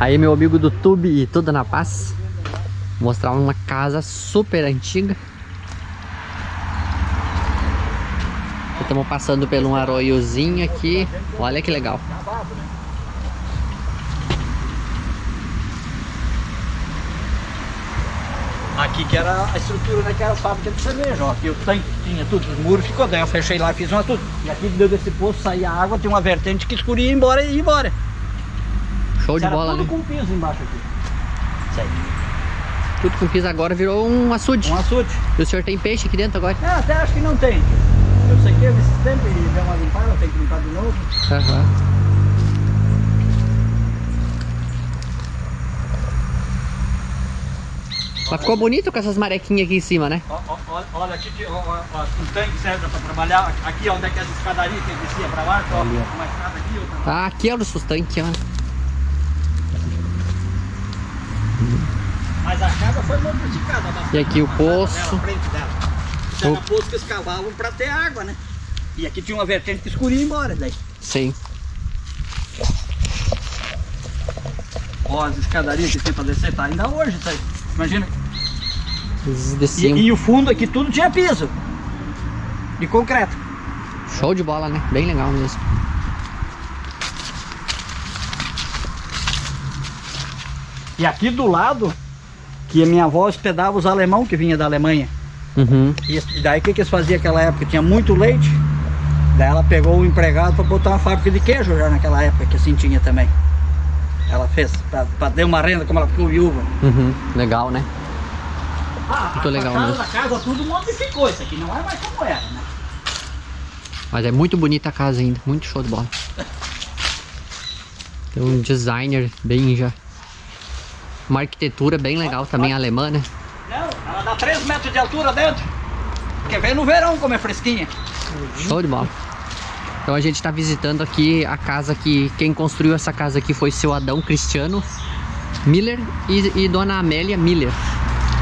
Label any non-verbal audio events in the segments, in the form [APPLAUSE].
Aí meu amigo do Tube e tudo na paz. Mostrar uma casa super antiga. Estamos passando por um arroiozinho aqui. Olha que legal. Aqui que era a estrutura daquela fábrica de cerveja, ó. Aqui o tanque tinha tudo, os muros ficou, daí eu fechei lá fiz uma tudo. E aqui dentro desse poço saía água, tinha uma vertente que escuria e ia embora e ia embora. Show de bola, tudo né? com piso embaixo aqui. Isso aí. Tudo com piso agora virou um açude. Um açude. E o senhor tem peixe aqui dentro agora? É, até acho que não tem. Eu sei que esses tempos e deu uma limpada, eu tenho que limpar de novo. Aham. Mas ficou bonito com essas marequinhas aqui em cima, né? Ó, olha aqui, que, ó, ó, um serve para trabalhar. Aqui onde é que é as escadarias que descia para baixo, ó. Ó. Uma escada aqui, outra lá. Ah, aqui é o sustante, ó. Mas a casa foi modificada. E aqui o poço. dela, frente dela. Era poço que escavavam para ter água, né? E aqui tinha uma vertente que escuria embora daí. Sim. Ó, as escadarias que tem para descer, tá ainda hoje isso aí. Imagina. E, e o fundo aqui tudo tinha piso. De concreto. Show de bola, né? Bem legal mesmo. E aqui do lado, que a minha avó hospedava os alemão que vinha da Alemanha. Uhum. E daí o que, que eles faziam naquela época? Tinha muito leite. Daí ela pegou o empregado para botar uma fábrica de queijo já naquela época, que assim tinha também. Ela fez, para dar uma renda, como ela ficou viúva. Uhum. Legal, né? Ah, Muito a legal fachada mesmo. da casa tudo modificou, isso aqui não é mais como era, né? Mas é muito bonita a casa ainda. Muito show de bola. [LAUGHS] Tem um designer bem já. Uma arquitetura bem legal também alemã, né? Não, ela dá 3 metros de altura dentro. Porque vem no verão como é fresquinha. Show de bola. Então a gente tá visitando aqui a casa que quem construiu essa casa aqui foi seu Adão Cristiano Miller e, e dona Amélia Miller.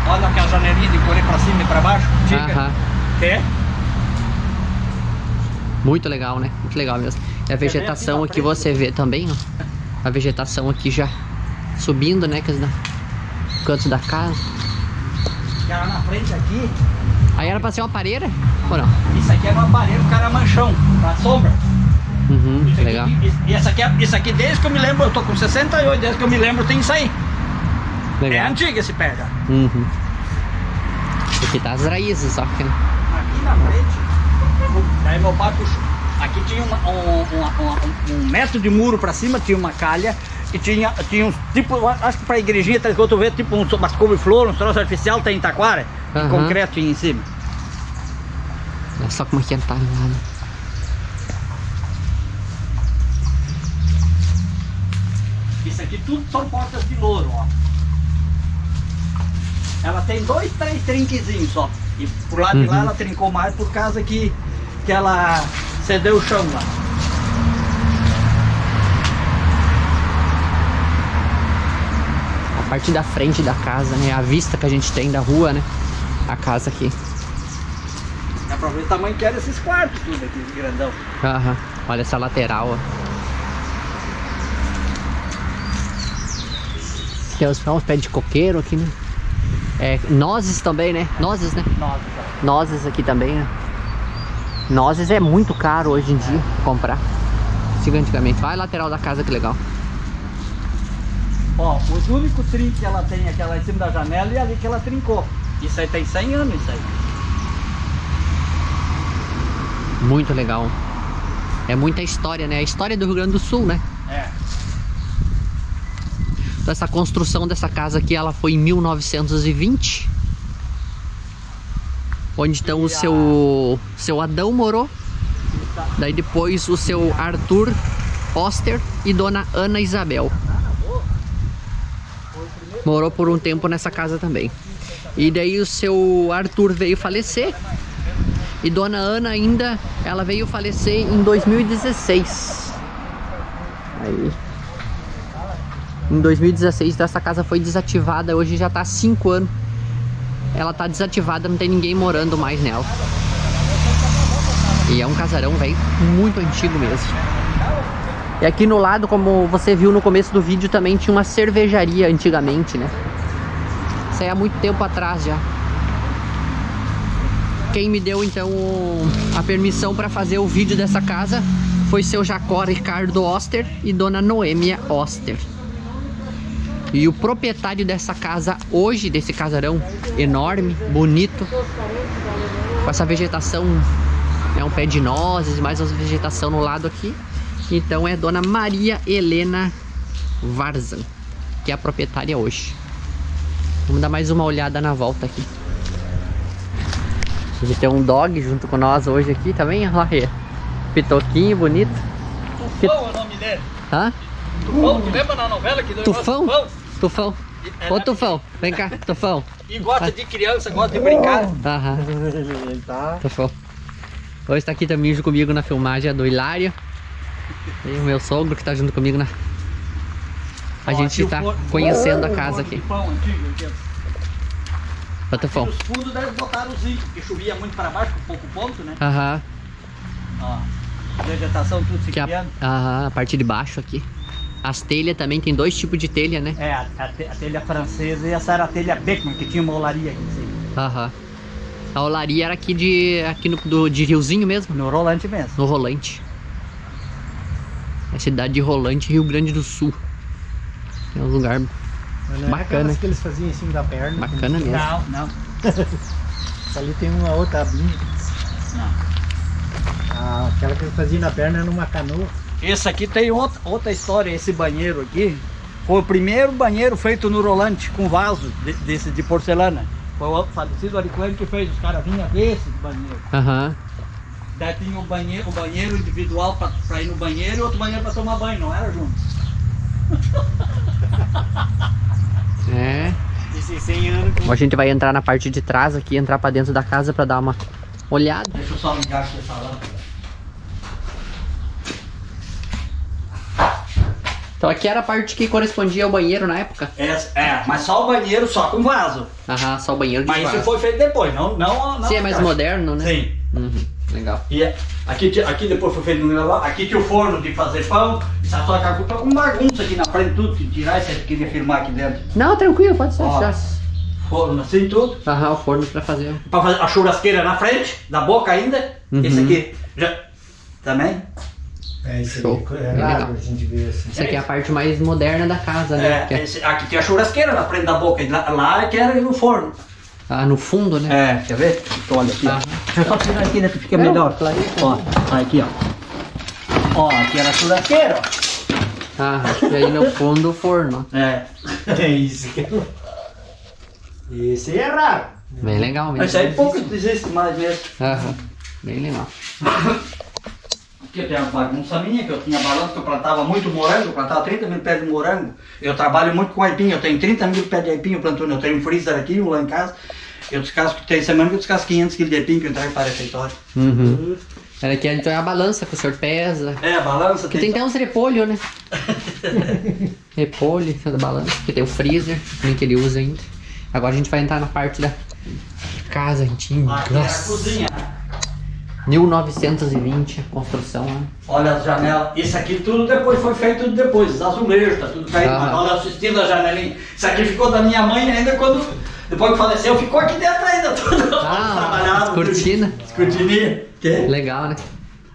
Olha aquela janelinha de correr pra cima e pra baixo. Diga. Aham. É. Muito legal, né? Muito legal mesmo. E a vegetação aqui você vê também, ó. A vegetação aqui já subindo, né? Que é da canto da casa. Cara na frente aqui, Aí era pra ser uma pareira? Ou não? isso aqui era um aparelho caramanchão, pra sombra. Uhum, Isso aqui, legal. isso- E essa aqui, é- isso aqui desde que eu me lembro, eu tô com 68, desde que eu me lembro tem isso aí. É Legal. antigo esse pé já. Uhum. Aqui tá as raízes, só que. Aqui na frente, daí meu pai puxou. Aqui tinha uma- um, uma- uma- um metro de muro pra cima, tinha uma calha e tinha, tinha uns tipo, acho que pra igrejinha, tá, eu tô vendo, tipo uns, umas couve-flor, uns troços artificial, tem em Taquara, Aham. concreto em cima. Olha só como é que é tá ligado. Isso aqui tudo são portas de louro, ó. Ela tem dois, três trinquezinhos só. E por lado de lá Uhum. ela trincou mais por causa que, que ela cedeu o chão lá. Parte da frente da casa, né? A vista que a gente tem da rua, né? A casa aqui. Dá pra ver o tamanho que era esses quartos tudo aqui, grandão. Aham. Olha essa lateral, ó. Tem uns, uns pés de coqueiro aqui, né? É, nozes também, né? Nozes, né? Nossa. Nozes aqui também, né? Nozes é muito caro hoje em dia comprar. Antigamente. Olha a lateral da casa, que legal. Ó, os únicos trinques que ela tem aqui lá em cima da janela e ali que ela trincou. Isso aí tem 100 anos, isso aí. Muito legal. É muita história, né? A história do Rio Grande do Sul, né? É. Então essa construção dessa casa aqui, ela foi em 1920. Onde então o seu, seu Adão morou. Daí depois o seu Arthur Oster e dona Ana Isabel. Morou por um tempo nessa casa também. E daí o seu Arthur veio falecer. E dona Ana ainda, ela veio falecer em 2016. Aí em 2016 essa casa foi desativada, hoje já tá há 5 anos. Ela tá desativada, não tem ninguém morando mais nela. E é um casarão, velho, muito antigo mesmo. E aqui no lado, como você viu no começo do vídeo, também tinha uma cervejaria antigamente, né? Isso aí há muito tempo atrás já. Quem me deu então a permissão para fazer o vídeo dessa casa foi seu Jacó Ricardo Oster e dona Noêmia Oster. E o proprietário dessa casa hoje, desse casarão enorme, bonito, com essa vegetação, é um pé de nozes, mais uma vegetação no lado aqui. Então é dona Maria Helena Varzan, que é a proprietária hoje. Vamos dar mais uma olhada na volta aqui. A gente tem um dog junto com nós hoje aqui, tá vendo? Olha lá, pitoquinho bonito. Tufão é o nome dele. Hã? Tufão, tu lembra na novela que do Tufão? Tufão. Ô Tufão, vem cá, Tufão. E gosta de criança, gosta de brincar. Aham, [LAUGHS] Ele tá. Tufão. Hoje tá aqui também junto comigo na filmagem do Hilário. E o meu sogro que tá junto comigo na. A Ó, gente tá o forno- conhecendo a o casa aqui. pão antigo, aqui, Tufão. Nos fundos deve botar o zinco, porque chovia muito para baixo, com pouco ponto, né? Aham. Ó, vegetação tudo se Que a, criando. aham, a parte de baixo aqui. As telhas também, tem dois tipos de telha, né? É, a, a, te- a telha francesa e essa era a telha Beckman, que tinha uma olaria aqui. Assim, Aham. A olaria era aqui de. aqui no, do, de Riozinho mesmo, no rolante mesmo. no Rolante. É a cidade de Rolante, Rio Grande do Sul. É um lugar não é Bacana. aquelas que eles faziam em cima da perna. bacana mesmo. Não, não, [LAUGHS] Ali tem uma outra abinha. não. Ah, aquela que eles faziam na perna era numa canoa. Esse aqui tem outra, outra história, esse banheiro aqui. Foi o primeiro banheiro feito no rolante com vaso de, desse de porcelana. Foi o falecido Aricoelho que fez, os caras vinham desse banheiro. Aham. Daí tinha o banheiro, o banheiro individual pra, pra ir no banheiro e outro banheiro pra tomar banho, não era junto. [LAUGHS] É. Esses 100 anos Agora a gente vai entrar na parte de trás aqui, entrar pra dentro da casa pra dar uma olhada. Deixa eu só ligar aqui essa lâmpada. Então aqui era a parte que correspondia ao banheiro na época. Essa- é, mas só o banheiro, só com vaso. Aham, só o banheiro de Mas isso vaso. foi feito depois, não, não, não Sim, é mais caixa. moderno, né? Sim. Uhum, legal. E aqui, ti- aqui depois foi feito no gravado, aqui tinha o forno de fazer pão, e só só que tá com bagunça aqui na frente, tudo que tirar, você queria filmar aqui dentro. Não, tranquilo, pode ser. Ó. Forno assim, tudo. Aham, o forno pra fazer. Pra fazer a churrasqueira na frente, da boca ainda. Uhum. Esse aqui já. Também? É, isso Show. aí. É legal. a gente ver assim. Isso aqui é a parte mais moderna da casa, né? É, é- esse- aqui tinha a churrasqueira na frente da boca, e lá, lá é que era o forno. Ah, no fundo, né? É, quer ver? Então olha aqui. Deixa eu só tirar aqui, né, que fica Não, melhor. claro. Ó, tá aqui, ó. Ó, aqui era churrasqueira, ó. Ah, e aí no [LAUGHS] fundo o forno. É. É isso que. Esse aí é raro. Bem legal mesmo. Isso aí pouco existe mais mesmo. Aham, bem legal. Aqui eu tenho uma bagunça minha, que eu tinha balanço, que eu plantava muito morango, eu plantava 30 mil pés de morango. Eu trabalho muito com aipim, eu tenho 30 mil pés de aipim, planto, eu tenho um freezer aqui, um lá em casa. Eu descasco, tem semana que eu descasco 500 kg de aipim que eu entrego para o refeitório. Uhum. Era aqui então é a balança que o senhor pesa. É, a balança Porque tem até uns repolho, né? [LAUGHS] repolho, da balança. Porque tem o freezer, nem que ele usa ainda. Agora a gente vai entrar na parte da casa antiga. Aqui era a Nossa. cozinha. 1920 a construção, né? Olha as janelas. Isso aqui tudo depois foi feito tudo depois. Os azulejos, tá tudo caído. Ah. Olha o estilo da janelinha. Isso aqui ficou da minha mãe ainda quando. Depois que faleceu, ficou aqui dentro ainda. [LAUGHS] Tudo Ah, trabalhado. cortina. As cortininhas. Que? Legal, né?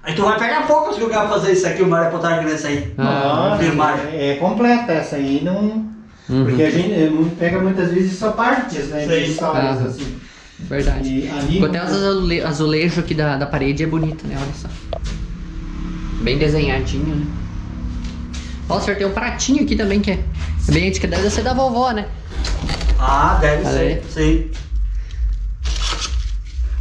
Aí tu vai pegar poucos que eu quero fazer isso aqui, uma reportagem nessa aí. Ah, filmagem. é, é completa essa aí, não. Uhum. Porque a gente eh, pega muitas vezes só partes, né? De Sim. histórias Ah. assim. Verdade. E ali. Até os azule azulejos aqui da, da parede é bonito, né? Olha só. Bem desenhadinho, né? Ó, o senhor tem um pratinho aqui também que é é bem antigo, deve ser da vovó, né? Ah, deve Olha ser, aí. sim.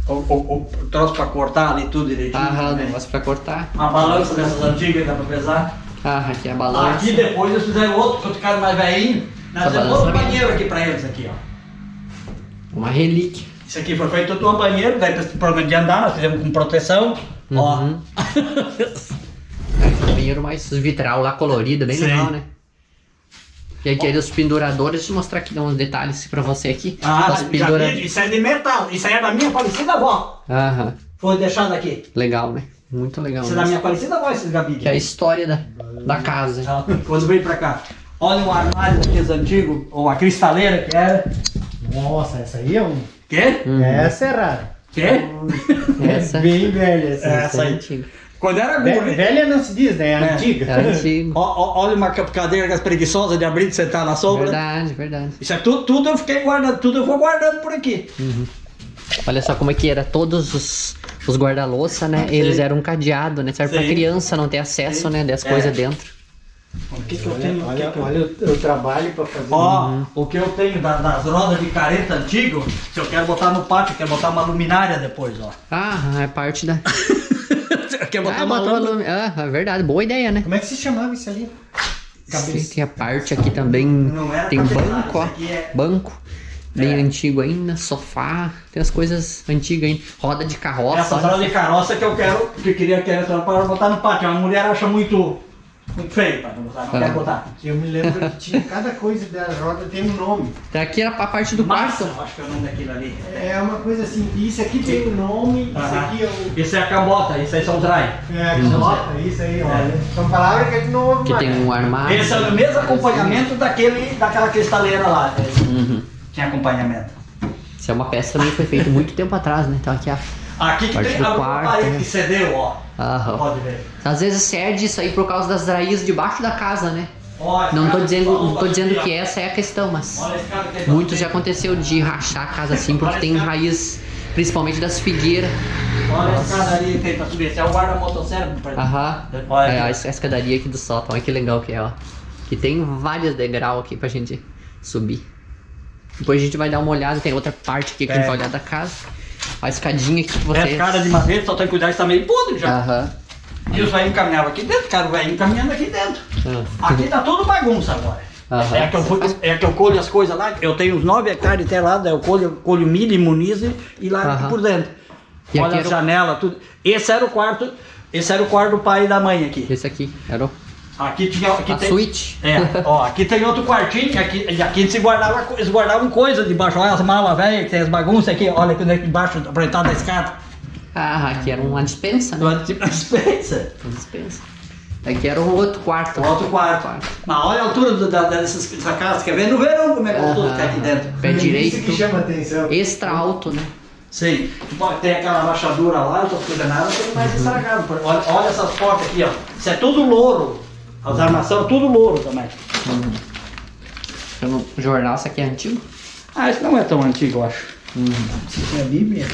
O, o, o troço pra cortar ali tudo direitinho. Ah, o né? negócio pra cortar. Uma balança dessas antigas dá pra pesar. Ah, aqui é a balança. Aqui depois eles fizeram outro, que ficaram mais velhinho. Nós fizemos outro também. banheiro aqui pra eles aqui, ó. Uma relíquia. Isso aqui foi feito todo um banheiro, daí pra esse programa de andar, nós fizemos com proteção. Uhum. [LAUGHS] Esse banheiro mais vitral lá colorido, bem Sim. legal, né? E aqui é os penduradores, deixa eu mostrar aqui uns detalhes pra você aqui. Ah, pendura- vi, isso é de metal. Isso aí é da minha falecida avó. Aham, Foi deixado aqui. legal, né? Muito legal. Isso é da minha falecida avó, esses gabides. Que é a história da, da casa. Quando veio pra cá. Olha um armário daqueles antigos, ou a cristaleira que era. Nossa, essa aí é um. Quê? Essa é rara. Quê? Essa É [LAUGHS] bem velha essa. Essa aí. antiga. Quando era guri. Velha não se diz, né? É É. antiga. É ó, olha uma ca- cadeira das preguiçosas de abrir e sentar na sombra. Verdade, verdade. Isso é tudo, tudo eu fiquei guardando, tudo eu vou guardando por aqui. Olha só como é que era. Todos os, os guarda-louça, né? Eles eram um cadeado, né? Serve pra criança não ter acesso, Sim. né? Das É. coisas dentro. O que, que eu Olha, tenho? o que olha, que eu- olha o, o trabalho pra fazer. Ó, o que eu tenho da- das rodas de careta antigo, se eu quero botar no pátio, eu quero botar uma luminária depois, ó. Ah, é parte da. [LAUGHS] Eu quero botar Ah, uma lâmpada. lumi- Ah, é verdade. Boa ideia, né? Como é que se chamava isso ali? Cabeça. Tem a parte aqui também. Não era Tem um banco, ó. é- Banco. Bem É. antigo ainda, sofá, tem as coisas antigas ainda. Roda de carroça. Essa roda de carroça que eu quero, que eu queria que era só para botar no pátio. A mulher acha muito, muito feio para botar, não Ah. quer botar. Eu me lembro que tinha cada coisa da roda tem um nome. Aqui era a parte do Massa, quarto. acho que é o nome daquilo ali. É uma coisa assim, isso aqui tem um nome, isso aqui é o. Isso é a cabota, isso aí são dry. É, a calota, isso aí, olha. São palavras que a gente não ouve Que mais. tem um armário. Esse é o mesmo acompanhamento daquele, daquela cristaleira lá. Uhum. Tinha acompanhamento. Isso é uma peça também que foi feita muito tempo atrás, né? Então aqui a. Aqui que Parte tem do a quarto, parede né? que cedeu, ó. Aham. Pode ver. Às vezes cede isso aí por causa das raízes debaixo da casa, né? Olha, Não tô cara, dizendo, não tô dizendo que essa é a questão, mas tem muitos já aconteceu de rachar a casa assim porque tem raiz, principalmente das figueiras. Olha esse cara ali que tem pra subir. Esse é o guarda-motosserra. Aham. Olha É, a escadaria aqui do sótão, olha que legal que é, ó. Que tem vários degraus aqui pra gente subir. Depois a gente vai dar uma olhada, tem outra parte aqui que a gente É. vai olhar da casa. A escadinha que É vocês. cara de madeira, só tem que cuidar, está meio podre já. Aham. E os velhinhos caminhavam aqui dentro, cara, o velhinho caminhando aqui dentro. Ah. Aqui tá tudo bagunça agora. Aham. É, que eu, fui- é que eu colho as coisas lá, eu tenho uns 9 hectares de telado, eu colho, colho milho, imunizo e lá Aham. por dentro. E Olha aqui a era o- janela, tudo. Esse era o quarto, esse era o quarto do pai e da mãe aqui. Esse aqui, era o- Aqui tinha. Aqui a tem, suíte. É, ó, aqui tem outro quartinho, aqui, aqui se guardava, eles guardavam coisa debaixo, olha as malas velhas, que tem as bagunças aqui, olha aqui debaixo, aproveitado da escada. Ah, aqui era uma dispensa, né? É na dispensa. Uma dispensa. Aqui era o outro quarto. O outro quarto. Mas olha a altura do- da, dessas, dessa casa, quer ver no verão como é gostoso Aham. ficar aqui dentro. Pé Isso que direito. chama atenção. Extra alto, né? Sim, tem aquela rachadura lá, essas coisas nada, tudo mais estragado. Por- Olha, olha essas portas aqui, ó. Isso é tudo louro. As armações, tudo louro também. No jornal, isso aqui é antigo? Ah, isso não é tão antigo, eu acho. É a Bíblia?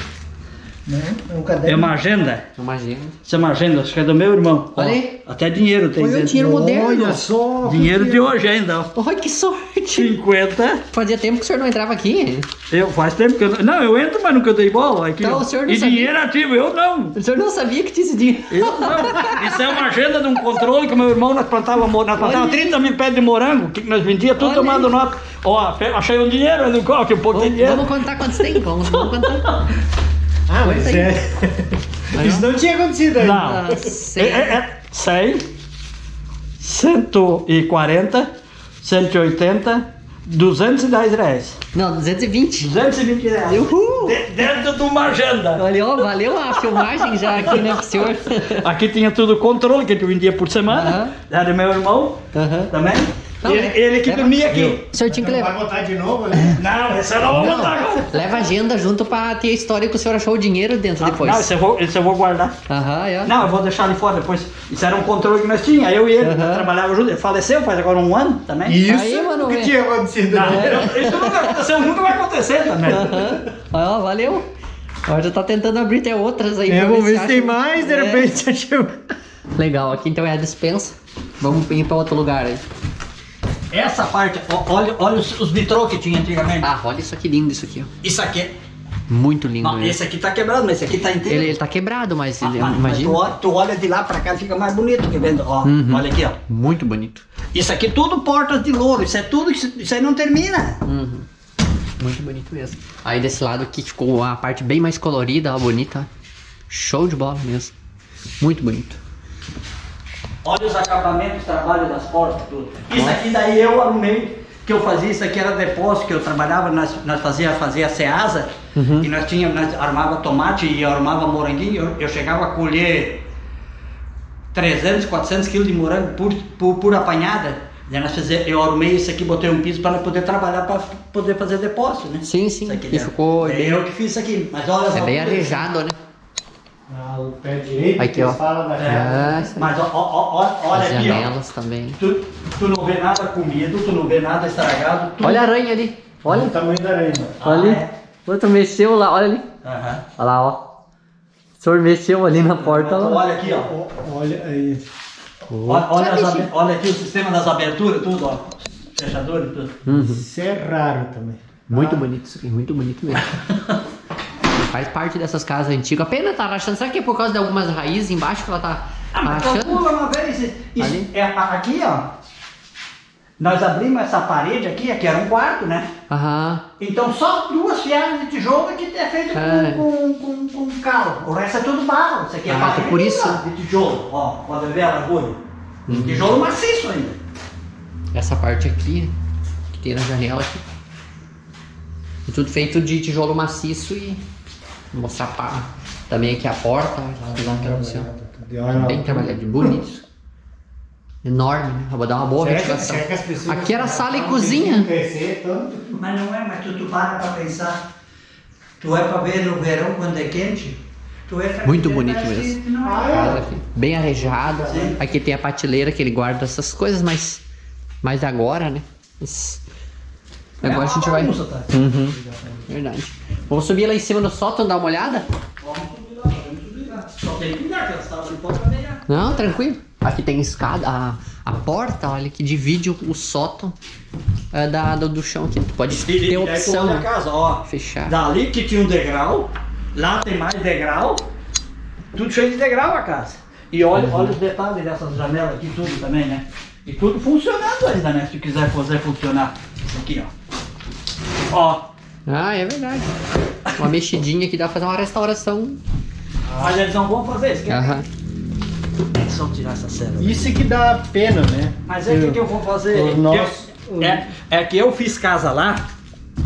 Não, é um É caderno. uma agenda. É uma agenda. Isso é uma agenda, acho que é do meu irmão. Olha aí. Até dinheiro tem Olha o dentro. dinheiro moderno. Olha só. Dinheiro de hoje ainda, ó. Ai, que sorte! 50. Fazia tempo que o senhor não entrava aqui. Eu, faz tempo que eu não. Não, eu entro, mas nunca dei bola. Aqui, Então, ó. o senhor não e sabia? dinheiro ativo, eu não. O senhor não sabia que tinha esse dinheiro. Eu não. Isso é uma agenda de um controle que o meu irmão nós plantávamos, nós Olha aí. 30 mil pés de morango, que nós vendia tudo Olha tomando nota. Ó, achei um dinheiro, eu não coloque um pouquinho de dinheiro. vamos contar quantos tem? Vamos, vamos contar. [LAUGHS] Ah, mas Conta aí. é. Isso não tinha acontecido ainda. Não. Ah, É, é, é 100, 140, 180, 210 reais. Não, 220. 220 reais. Uhul! De- dentro de uma agenda. Ó, valeu a filmagem já aqui, né, pro senhor? Aqui tinha tudo controle, que eu vendia por semana. Aham. Era meu irmão Aham. também. Não, ele, é- ele que leva- dormia aqui. O senhor tinha que levar. vai botar de novo, né? [LAUGHS] Não, esse eu não vou botar agora. Leva a agenda junto pra ter a história que o senhor achou o dinheiro dentro depois. Não, esse eu vou, esse eu vou guardar. Aham, é. Não, eu vou deixar ali fora depois. Isso era um controle que nós tínhamos. Eu e ele, Aham. trabalhava junto. Ele faleceu faz agora um ano também. Isso Aí, mano, que tinha acontecido. Não, né? isso nunca aconteceu, nunca vai acontecer também. Aham. Ó, valeu. Agora já tá tentando abrir até outras aí. É, vamos ver se tem mais, de É. repente. [LAUGHS] Legal, aqui então é a dispensa. Vamos ir pra outro lugar aí. Essa parte, ó, olha, olha os, os vitrô que tinha antigamente. Ah, olha isso aqui lindo, isso aqui, ó. Isso aqui, Muito lindo. não, esse aqui tá quebrado, mas esse aqui tá inteiro. Ele, ele tá quebrado, mas, Ah, ele- mas- imagina. tu, olha, tu olha de lá pra cá, fica mais bonito que vendo. Ó, Uhum. olha aqui, ó. Muito bonito. Isso aqui tudo portas de louro. Isso é tudo, isso, isso aí não termina. Uhum. Muito bonito mesmo. Aí desse lado aqui ficou a parte bem mais colorida, ó, bonita. Show de bola mesmo. Muito bonito. Olha os acabamentos, trabalho das portas, tudo. Isso aqui daí eu arrumei, que eu fazia, isso aqui era depósito, que eu trabalhava, nós, nós fazia, fazia ceasa, Uhum. e nós tínhamos, nós armava tomate e armava moranguinho, eu, eu chegava a colher 300, 400 quilos de morango por, por, por apanhada. Daí nós fizemos, eu arrumei isso aqui, botei um piso para poder trabalhar, para poder fazer depósito, né? Sim, sim. Isso aqui, E ficou É bem, eu que fiz isso aqui, mas olha é só. bem arejado, né? Ah, o pé direito Aqui, que ó. fala da É, Ah, mas ó, ó, ó, olha As aqui, ó. janelas também. Tu, tu não vê nada comido, tu não vê nada estragado. Tu... Olha a aranha ali. Olha Olha. o tamanho da aranha. Ah, Olha ali. é? Outro mexeu lá, olha ali. Aham. Olha lá, ó. O senhor mexeu ali na porta. Então, Ó. olha aqui, ó. Ó, Olha aí. Olha, olha, abe- gente? olha aqui o sistema das aberturas, tudo, ó. Fechador e tudo. Uhum. Isso é raro também. Muito Ah, bonito isso aqui, muito bonito mesmo. [LAUGHS] Faz parte dessas casas antigas. A pena tá rachando. Será que é por causa de algumas raízes embaixo que ela tá Ah, rachando? calcula uma vez. isso- é, aqui, ó. Nós abrimos essa parede aqui, aqui era um quarto, né? Aham. Então só duas fiadas de tijolo que é feito Ah. com, com, com, com cal. O resto é tudo barro. Isso aqui é Ah, parede então por isso. de tijolo. Ó, pode ver a agulha. Uhum. Tijolo maciço ainda. Essa parte aqui, que tem na janela aqui. E tudo feito de tijolo maciço e mostrar pá. também aqui a porta, lá pra você. Bem trabalhado, bonito. Enorme, né? Vou dar uma boa Será ventilação. que Aqui era sala e Não, cozinha. crescer tanto. Mas não é, mas tu, tu para pra pensar. Tu é pra ver no verão quando é quente. Tu é Muito bonito mesmo. Não Ah, é. Bem arejado. Sim. Aqui tem a prateleira que ele guarda essas coisas, mas, mas agora, né? Mas agora a gente vai. bagunça, tá? Uhum, verdade. Vamos subir lá em cima no sótão dar uma olhada? Vamos subir lá, vamos subir lá. Só tem que cuidar, que elas estavam de fora pra melhor. Não, tranquilo. Aqui tem escada, a, a porta, olha, que divide o, o sótão é, da, do, do chão aqui. Tu pode E, ter opção né? casa, ó. fechar. Dali que tinha um degrau, lá tem mais degrau, tudo cheio de degrau a casa. E olha, olha os detalhes dessas janelas aqui, tudo também, né? E tudo funcionando ainda, né? Se tu quiser fazer funcionar. Isso aqui, ó. Ó, Ah, é verdade. Uma mexidinha que dá pra fazer uma restauração. mas eles não vão fazer isso. quer? Aham. É só tirar essa cena. Isso que dá pena, né? Mas é o que, que eu vou fazer? Eu- é, é que eu fiz casa lá,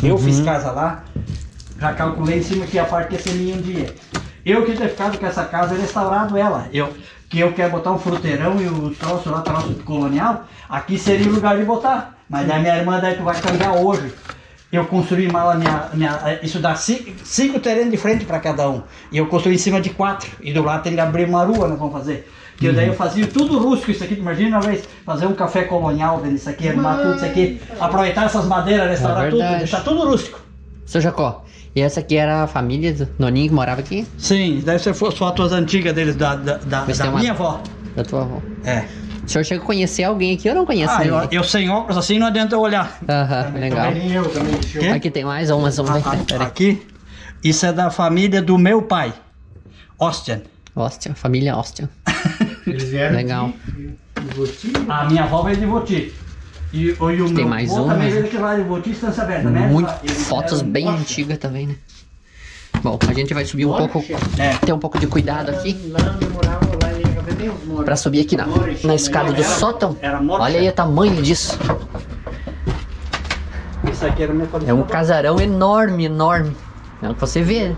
eu fiz casa lá, já calculei em cima que a parte que ia ser minha um dia. Eu que ter ficado com essa casa e restaurado ela. Eu, que eu quero botar um fruteirão e o troço lá, troço colonial, aqui seria o lugar de botar. Mas daí minha irmã daí tu vai cambiar hoje. Eu construí mal a minha, minha. Isso dá cinco, cinco terrenos de frente para cada um. E eu construí em cima de quatro. E do lado tem que abrir uma rua, nós vamos fazer. Que daí eu fazia tudo rústico isso aqui. Imagina uma vez fazer um café colonial dentro disso aqui, arrumar tudo isso aqui, aproveitar essas madeiras, restaurar tudo, verdade. deixar tudo rústico. Seu Jacó, e essa aqui era a família do Noninho que morava aqui? Sim, deve ser fotos antigas deles, da, da, da, da uma- minha avó. Da tua avó. É. O senhor chega a conhecer alguém aqui? Eu não conheço Ah, eu, ninguém. eu sem óculos assim não adianta eu olhar. Aham, legal. Também eu também. eu-? Aqui tem mais umas, vamos ver. Aí. Aqui, isso é da família do meu pai, Ostian. Austin, família Austin. [LAUGHS] Eles vieram Legal. aqui, de Voti. A minha avó veio de Voti. E, e o meu Tem mais avô um, também veio de lá de Voti, Estância Aberta, né? Muito Eles fotos bem antigas também, né? Bom, a gente vai subir um Olha, pouco. É. ter um pouco de cuidado aqui Lá lá pra subir aqui na, na escada do sótão. Olha aí o tamanho disso. É um casarão enorme, enorme. É o que você vê. Aí.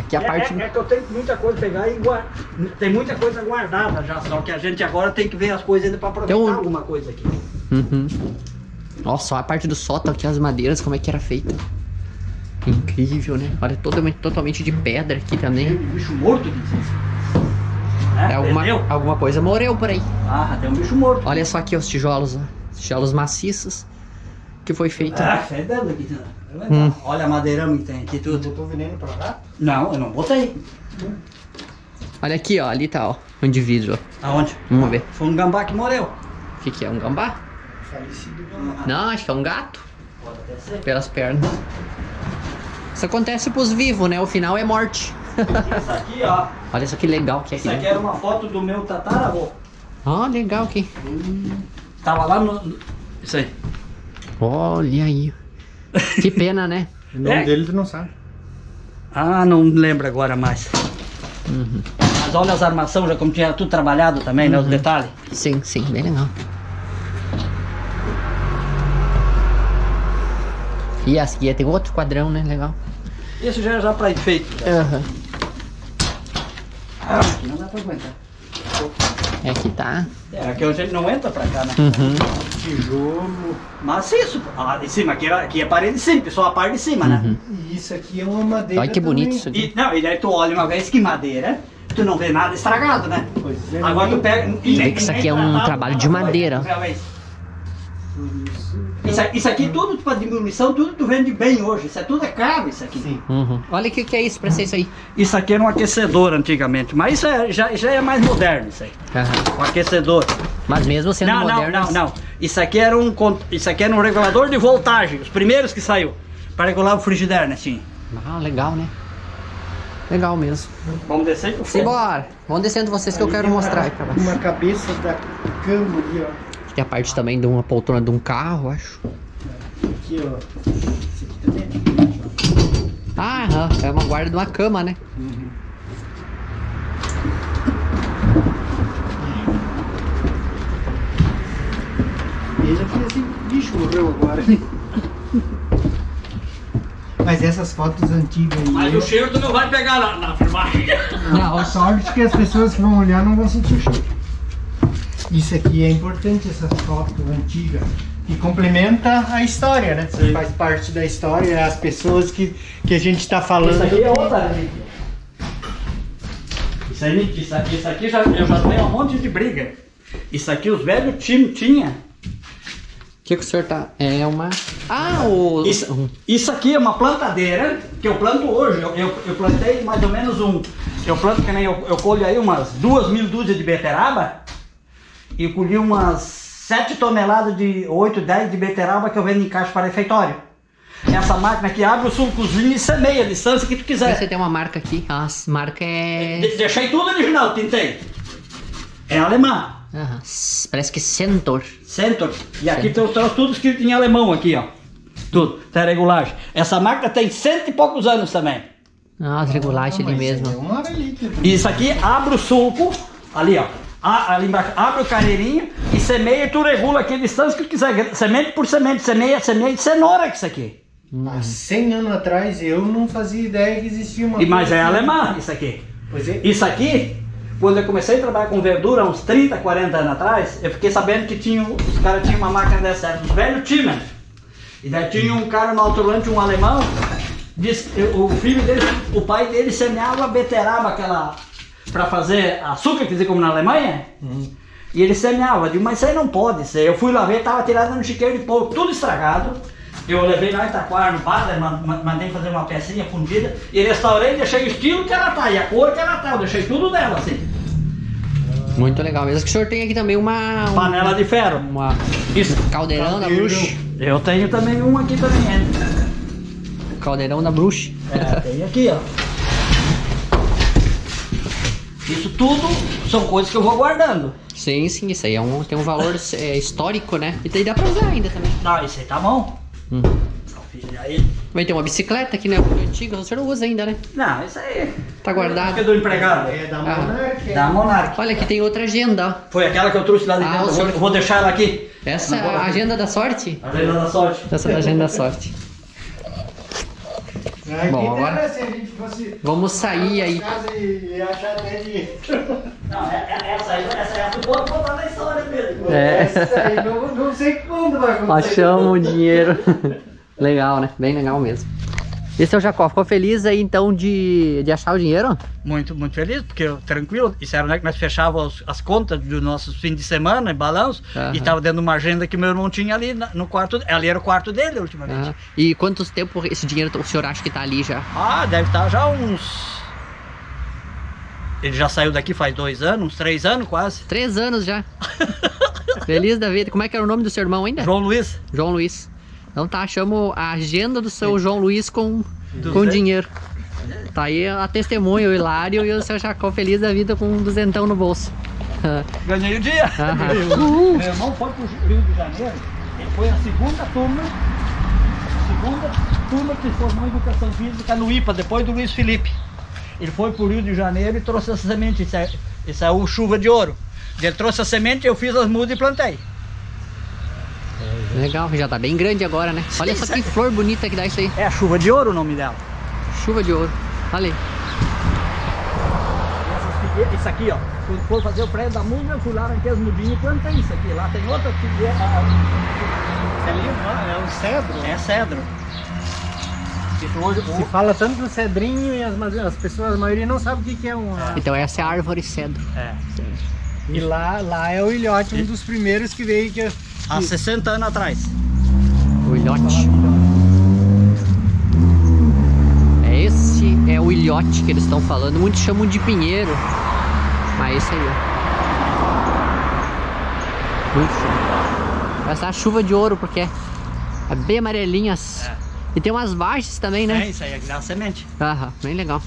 Aqui a É, parte. é, é que eu tenho muita coisa pra pegar e guardar. Tem muita coisa guardada já, só que a gente agora tem que ver as coisas ainda pra aproveitar um- alguma coisa aqui. Uhum. Nossa, só a parte do sótão aqui, as madeiras, como é que era feita. Incrível, né? Olha, totalmente, totalmente de pedra aqui também. Tem um bicho morto aqui. É alguma, alguma coisa morreu por aí. Ah, tem um bicho morto. Olha só aqui os tijolos, ó. Tijolos maciços que foi feito. Ah, aqui. né? Hum. Olha a madeirama que tem aqui Tu tudo. botou veneno pra lá? Não, eu não botei. Olha aqui, ó. Ali tá, ó. O indivíduo. ó. Aonde? Vamos ver. Foi um gambá que morreu. O que, que é? Um gambá? Falecido. Não, acho que é um gato. Pode até ser. Pelas pernas. Isso acontece pros vivos, né? O final é morte. Isso aqui, ó. Olha só que legal que é aqui. Isso aqui Né? era uma foto do meu tataravô. Ó, legal aqui. Tava lá no. Isso aí. Olha aí. Que pena, né? O nome É. dele tu não sabe. Ah, não lembro agora mais. Uhum. Mas olha as armações, já como tinha tudo trabalhado também, né? Os detalhes. Sim, sim, bem legal. E aqui tem outro quadrão, né? Legal. Isso já é já pra efeito. Aham. Ah, aqui não dá pra aguentar. É que tá. É, aqui a gente não entra pra cá, né? Uhum. Tijolo. Maciço. Ah, de cima, aqui, é- aqui é parede de cima, só a parte de cima, né? Uhum. E isso aqui é uma madeira. Olha que bonito também. isso aqui. E, não, e daí tu olha uma vez que madeira, tu não vê nada estragado, né? Pois é. Agora tu pega. e- Vê que isso aqui é um trabalho de madeira. vez. Isso. Isso, aqui tudo pra diminuição, tudo tu vende bem hoje. Isso é tudo é caro, isso aqui. Sim. Uhum. Olha o que, que é isso pra ser isso aí. Isso aqui era um aquecedor antigamente, mas isso é- já, já é mais moderno, isso aí. Aham. Um aquecedor. Mas mesmo sendo Não, não, moderno. não, não. Isso aqui era um isso aqui era um regulador de voltagem, os primeiros que saiu para regular o frigideiro, né, assim. Ah, legal, né? Legal mesmo. Vamos descer Simbora! Vão descendo vocês que eu Ali quero mostrar uma- aí pra. Uma cabeça da cama ali, ó. Tem a parte também de uma poltrona de um carro, acho. Aqui, ó. Esse aqui também. Ah, aham. É uma guarda de uma cama, né? Veja que esse bicho morreu agora. [LAUGHS] Mas essas fotos antigas aí. Mas o cheiro tu não vai pegar na, na filmagem. Não, a sorte que as pessoas que vão olhar não vão sentir o cheiro. Isso aqui é importante, essas fotos antigas. Que complementa a história, né? Sim. Faz parte da história, as pessoas que, que a gente está falando. Isso aqui é outra né? Isso, aí, isso aqui, isso aqui já, eu já tenho um monte de briga. Isso aqui os velhos tinham. Tinha. O que, que o senhor tá. É uma. Ah, o. Isso, isso aqui é uma plantadeira que eu planto hoje. Eu, eu, eu plantei mais ou menos um. Eu planto que nem eu, eu colho aí umas duas mil dúzias de beterraba e colhi umas 7 toneladas de 8, 10 de beterraba que eu vendo em caixa para refeitório. Essa máquina que abre o sulcozinho e semeia a distância que tu quiser. Você tem uma marca aqui. A marca é. De- deixei tudo original, tintei. É alemã. Aham. Parece que Centaur. Center. E aqui tem os tudo escrito em alemão aqui, ó. Tudo. Tem regulagem. Essa máquina tem cento e poucos anos também. Ah, as regulagens ali Mas mesmo. É isso aqui abre o sulco, ali ó. A- Ali embaixo, abre o carneirinho e semeia tu regula aqui a distância que tu quiser. Semente por semente, semeia, semeia de cenoura que isso aqui. Há 100 anos atrás eu não fazia ideia que existia uma E, mas é alemã isso aqui. Pois é. Isso aqui, quando eu comecei a trabalhar com verdura, uns 30, 40 anos atrás, eu fiquei sabendo que tinha, os caras tinham uma máquina dessa, dos velhos Timen. E daí tinha um cara no Altorlante, um alemão, disse, o filho dele, o pai dele semeava beterraba, aquela, pra fazer açúcar, quer dizer, como na Alemanha. E ele semeava, eu digo, mas isso aí não pode ser. Eu fui lá ver, tava tirado no chiqueiro de porco, tudo estragado. Eu levei lá em Itaquara, no ma- mandei fazer uma pecinha fundida e restaurei, deixei o estilo que ela tá e a cor que ela tá, eu deixei tudo dela assim. Muito legal mesmo. Que o senhor tem aqui também uma. um- Panela de ferro. Uma Isso. caldeirão da bruxa. Eu tenho também um aqui também? Caldeirão da bruxa. É, tem aqui, ó. Isso tudo são coisas que eu vou guardando. Sim, sim, isso aí é um, tem um valor é, histórico, né? E daí dá pra usar ainda também. Não, isso aí tá bom. Hum. Aí. Vai ter uma bicicleta aqui, né? Muito antiga, o senhor não usa ainda, né? Não, isso aí. Tá guardado. É do empregado. É da Ah. monarquia. Da Monark. Olha, aqui tem outra agenda, ó. Foi aquela que eu trouxe lá de Ah, dentro. Eu vou, senhor- vou deixar ela aqui. Essa é a agenda da sorte? Agenda da sorte. Essa é da agenda da sorte. [LAUGHS] Ai, Bom, agora- se a gente fosse Vamos sair aí. e, e achar até dinheiro. Não, é- é- essa aí, essa aí tu pode contar na história mesmo. É. Essa aí não, não sei quando vai acontecer. Achamos o dinheiro. [LAUGHS] legal, né? Bem legal mesmo. E seu Jacó, ficou feliz aí então de, de achar o dinheiro? Muito, muito feliz, porque tranquilo, isso era né, que nós fechávamos as, as contas dos nossos fins de semana, em balanço, Aham. e estava dentro de uma agenda que meu irmão tinha ali no quarto, ali era o quarto dele ultimamente. Ah, e quantos tempo esse dinheiro o senhor acha que tá ali já? Ah, deve estar já uns. Ele já saiu daqui faz dois anos, uns três anos quase. Três anos já. [LAUGHS] Feliz da vida. Como é que era o nome do seu irmão ainda? João Luiz. João Luiz. Então tá, achamos a agenda do seu João Luiz com, com dinheiro. Tá aí a testemunha, o Hilário e o seu Jacó feliz da vida com um duzentão no bolso. [LAUGHS] Ganhei o dia. Aham. Meu irmão foi para o Rio de Janeiro. Ele foi a segunda turma, a segunda turma que formou educação física no IPA, depois do Luiz Felipe. Ele foi para o Rio de Janeiro e trouxe essa semente. Isso é, isso é o chuva de ouro. Ele trouxe a semente, eu fiz as mudas e plantei. Legal, já tá bem grande agora, né? Olha só que flor bonita que dá isso aí. É a chuva de ouro o nome dela. Chuva de ouro. Olha aí. Isso aqui, ó. Quando for fazer o prédio da música, eu fui lá, arranquei as mudinhas e plantei isso aqui. Lá tem outra que é, É lindo, é um cedro. é cedro. Isso hoje, Se fala tanto do cedrinho e as, as pessoas, a maioria não sabe o que, que é um. Então essa é a árvore cedro. é. E lá, lá é o ilhote, um dos primeiros que veio que. Há 60 anos atrás. O ilhote. É esse é o ilhote que eles estão falando. Muitos chamam de pinheiro. Mas esse aí, ó. Muito show. Essa é a chuva de ouro, porque é bem amarelinhas. É. E tem umas vargens também, né? É, isso aí é que dá semente. Aham, bem legal.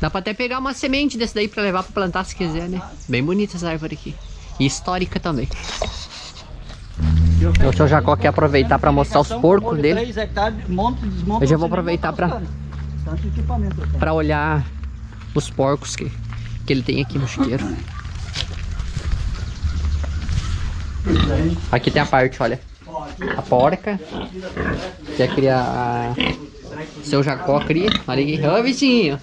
Dá pra até pegar uma semente desse daí pra levar pra plantar se quiser, né? Bem bonita essa árvore aqui. E histórica também. O seu Jacó quer aproveitar pra mostrar os porcos dele. 3 hectares, monta, desmonta, Eu já vou aproveitar eu tenho. Pra olhar os porcos que, que ele tem aqui no chiqueiro. Aqui tem a parte, olha. A porca. Que é cria a... Seu Jacó cria. Olha aqui. Ô vizinho.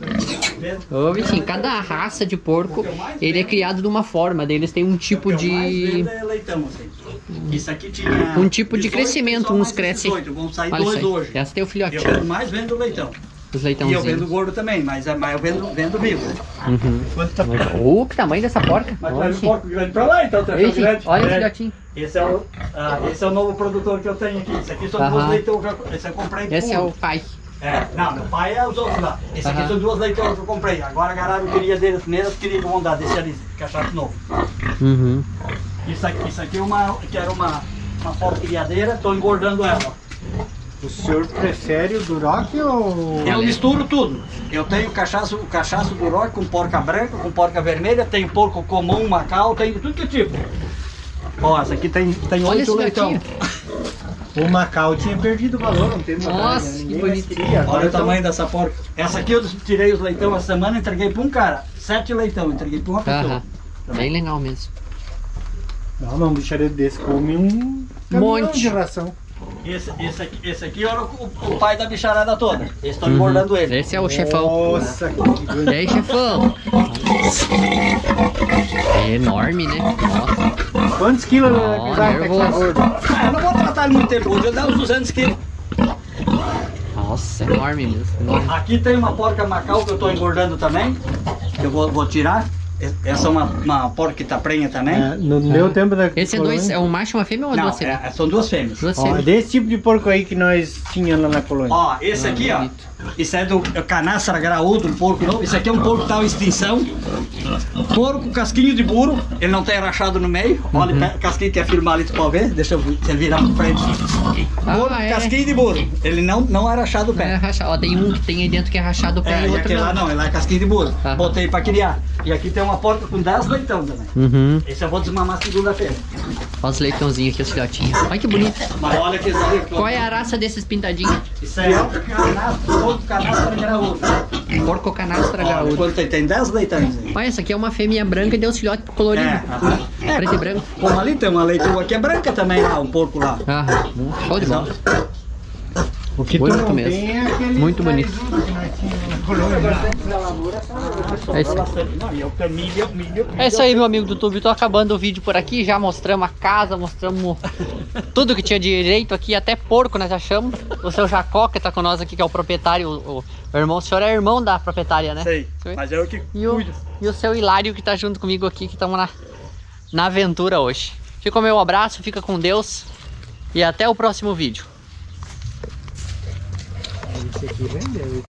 Ô. Cada raça de porco, ele é criado de uma forma. Daí eles têm um tipo o eu de... é. Isso aqui tinha Um tipo de 18, crescimento. só Uns crescem... 18, vão sair Olha dois isso aí. hoje. Essa tem o Eu filhotinho. vendo mais vendo leitão. E eu vendo gordo também, mas, é- mas eu vendo, vendo vivo. Uhum. Quanto tá que tamanho dessa porca. Mas Olha, traz um porco grande pra lá, então tá Esse, grande. olha o É. filhotinho. Esse é, o, ah, esse é o novo produtor que eu tenho aqui. Esse aqui são Aham. duas leitões eu, esse eu comprei Esse é puro. o pai. É, não, meu pai é os outros lá. Esse aqui são duas leitões que eu comprei. Agora a galera não queria deles mesmo, queria que vão dar desse ali, cachaço novo. Uhum. Isso aqui, isso aqui é uma, que era uma, uma porca criadeira, tô engordando ela. O senhor prefere o Duroc ou. Eu misturo tudo. Eu tenho cachaço, o cachaço do rock com porca branca, com porca vermelha, tenho porco comum, macau, tenho tudo que tipo. Ó, essa aqui tem, tem Olha oito leitão. O Macau tinha perdido o valor, não tem Nossa, né? que Ninguém mais bonito. queria. Agora Olha o tão- tamanho dessa porca. Essa aqui eu tirei os leitão essa semana, entreguei pra um cara. Sete leitão, entreguei pra uma pessoa. Aham. Bem legal mesmo. Não, mas um bichareiro desse come um Monte. de ração. Esse, esse, aqui, esse aqui era o, o pai da bicharada toda. Eles estão engordando ele. Esse é o chefão. Nossa, que E grande. aí, chefão? É enorme, né? Nossa. Quantos quilos ele vai pisar até que tá nervoso. gordo? Ah, eu não vou tratar ele muito tempo, hoje eu dar uns 200 quilos. Nossa, é enorme mesmo. Enorme. Aqui tem uma porca macau que eu estou engordando também, que eu vou, vou tirar. Essa é uma, uma porca que tá prenha também. É, no meu tempo da Esse é dois, é um macho e uma fêmea ou é Não, duas fêmeas? é- são duas fêmeas. Duas Ó, fêmeas. desse tipo de porco aí que nós tínhamos lá na colônia. Ó, esse aqui, ó. Isso é do canastra graúdo, um porco novo. Isso aqui é um porco que tá em extinção. Porco, casquinho de burro. Ele não tem rachado no meio. Olha, Uhum. casquinho quer filmar ali, tu pode ver. Deixa eu virar pra frente. Ah, é. casquinho de burro. Ele não, não é rachado o É pé. rachado. Ó, tem um que tem aí dentro que é rachado o pé É, e e outro lá não. ele é casquinho de burro. Aham. Botei pra criar. E aqui tem uma porca com 10 leitão também. Uhum. Esse eu vou desmamar segunda-feira. Olha os leitãozinhos aqui, os filhotinhos. Olha que bonito. Mas olha que. Qual é a raça desses pintadinhos? Isso é canastra, todo canastra graúdo. Porco canastra graúdo. quanto tem? Tem 10 leitões aí. Olha, essa aqui é uma fêmea branca e deu os filhotes coloridos. É, aham. Preto e branco. Como ali tem uma leitoa que é branca também lá, um porco lá. Aham. Show de bola. O que Bonito tu não mesmo. tem é aquele Muito bonito. É isso aí. Milho, milho. É isso aí, meu amigo do YouTube. Tô acabando o vídeo por aqui. Já mostramos a casa, mostramos tudo que tinha direito aqui, até porco nós achamos. O seu Jacó, que tá com nós aqui, que é o proprietário, o, o irmão. O senhor é irmão da proprietária, né? Sei, mas eu que E o, e o seu Hilário, que tá junto comigo aqui, que estamos na, na aventura hoje. Fica o meu abraço, fica com Deus. E até o próximo vídeo. Esse aqui vendeu.